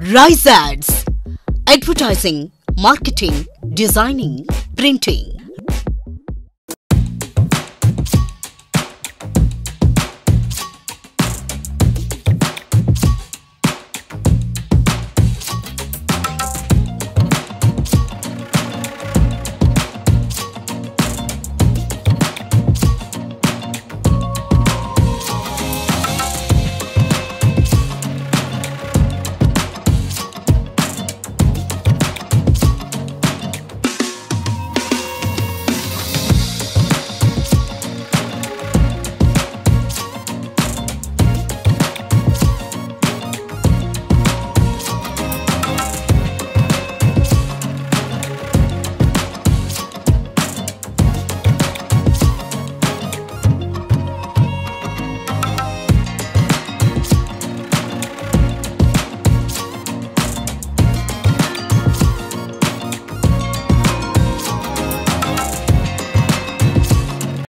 Rise Ads Advertising, Marketing, Designing, Printing.